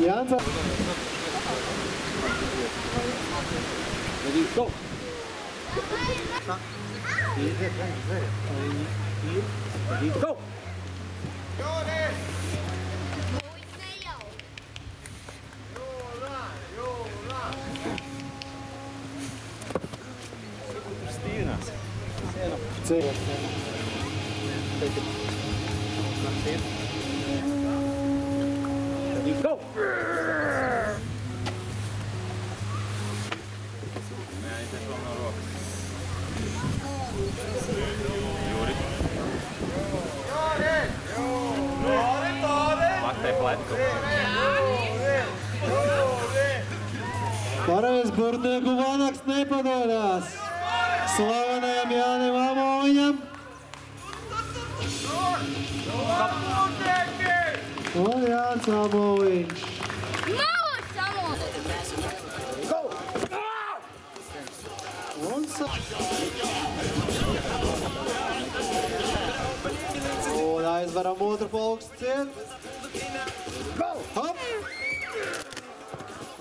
Jānis. Ready, go! Ready, go! Cīnās. Ready, go! Maktē pletu. Pareiz burtnieku vanaks nepadodas. Slavenajam Jānim Amoņam. Un Jānis Amoviņš. Un sa... Un aizvaram otru plaukstu ciet. Hop!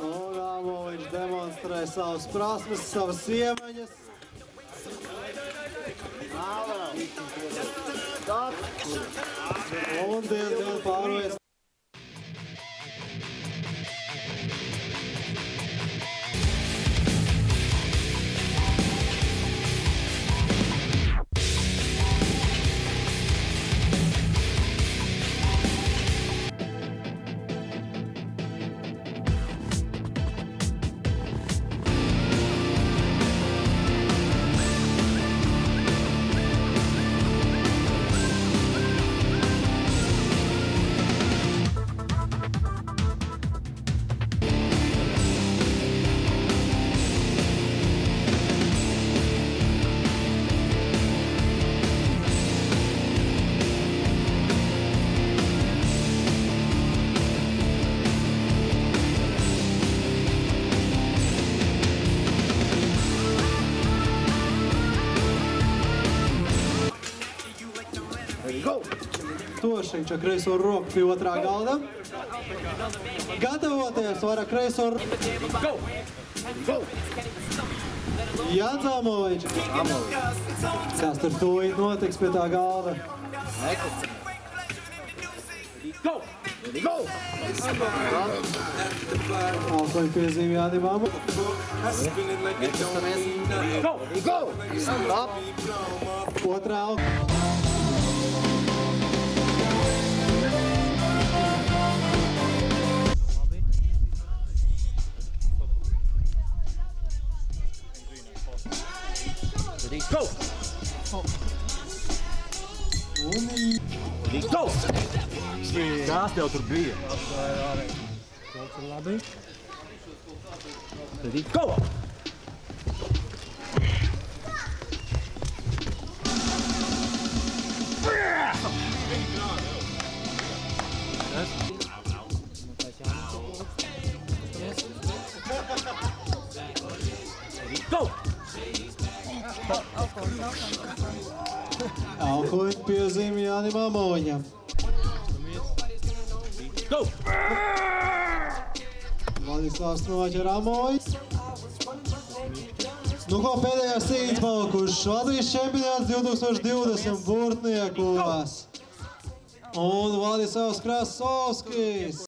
Un Amoviņš demonstrē savas prasmes, savas iemaņas. Un diezgan pārveic. Tošiņš ar kreiso roku pie otrā galda. Gatavoties var ar kreiso roku. Jānis Amoviņš. Kas tur tūlīt notiks pie tā galda? Go! Go! Astoņu piezīmi Amoviņš. Go! Go! Otrā alka. Ready, go! Ready, go! Kas tev tur bija? Ready, go! Go! Alkoņu piezīmi Jānim Amoviņam. Go! Vladislavs noķer Amoviņš. Nu ko pēdējās cīņas palikušas? Latvijas čempionāts 2020 burtniekos. Un Vladislavs Krasovskis.